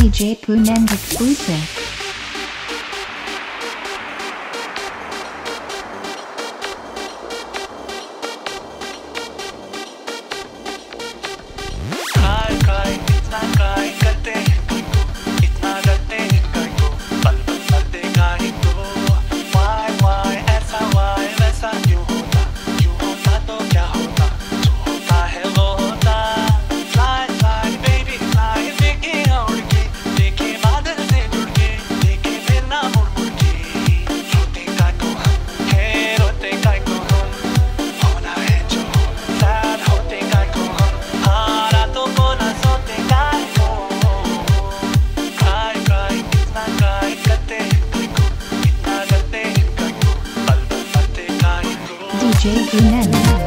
DJ Poonen's exclusive. DJ Poonam.